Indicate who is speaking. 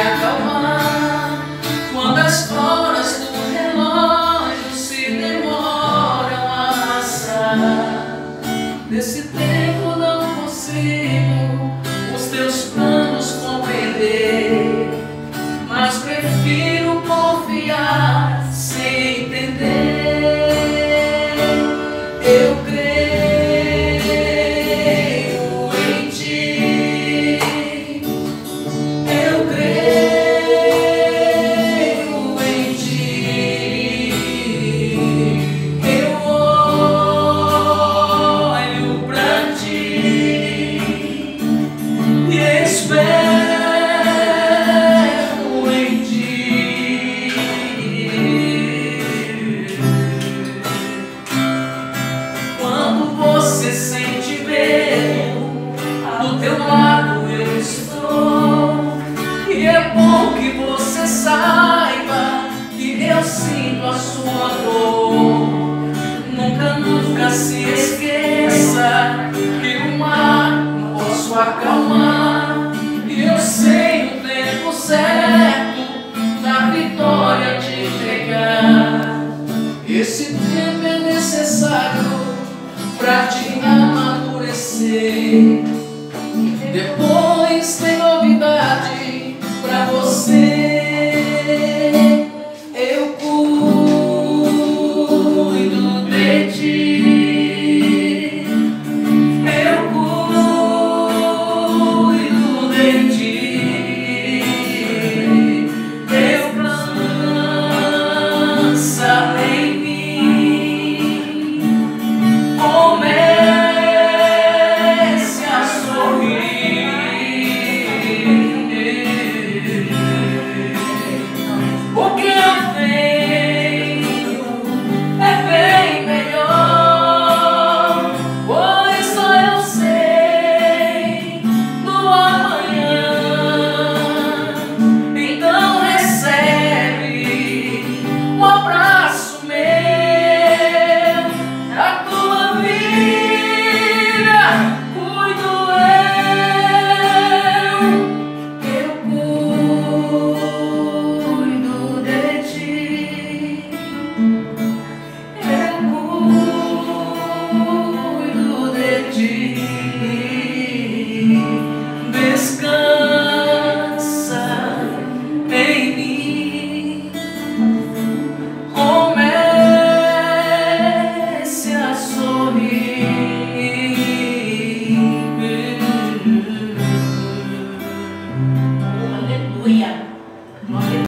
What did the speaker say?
Speaker 1: acalmar, quando as horas do relógio se demoram a passar, nesse tempo não consigo sinto a sua dor. Nunca, nunca se esqueça que o mar não posso acalmar. E eu sei o tempo certo da vitória te entregar. Esse tempo é necessário pra te amadurecer. Depois tem novidade pra você.